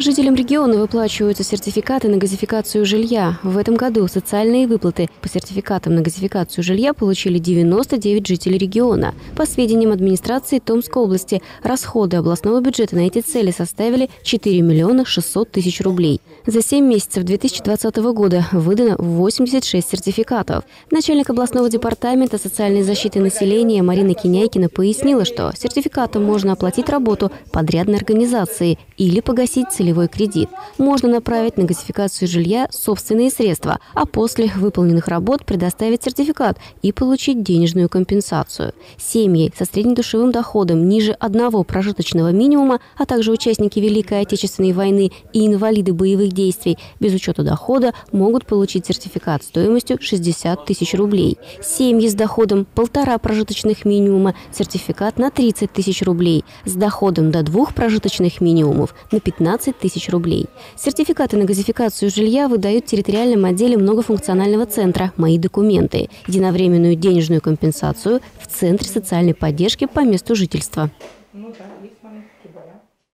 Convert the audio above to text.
Жителям региона выплачиваются сертификаты на газификацию жилья. В этом году социальные выплаты по сертификатам на газификацию жилья получили 99 жителей региона. По сведениям администрации Томской области, расходы областного бюджета на эти цели составили 4 миллиона 600 тысяч рублей. За 7 месяцев 2020 года выдано 86 сертификатов. Начальник областного департамента социальной защиты населения Марина Киняйкина пояснила, что сертификатом можно оплатить работу подрядной организации или погасить целевые целевой кредит. Можно направить на газификацию жилья собственные средства, а после выполненных работ предоставить сертификат и получить денежную компенсацию. Семьи со среднедушевым доходом ниже одного прожиточного минимума, а также участники Великой Отечественной войны и инвалиды боевых действий без учета дохода могут получить сертификат стоимостью 60 тысяч рублей. Семьи с доходом полтора прожиточных минимума – сертификат на 30 тысяч рублей, с доходом до двух прожиточных минимумов – на 15 тысяч рублей. Сертификаты на газификацию жилья выдают территориальном отделе многофункционального центра «Мои документы», единовременную денежную компенсацию в Центре социальной поддержки по месту жительства. Ну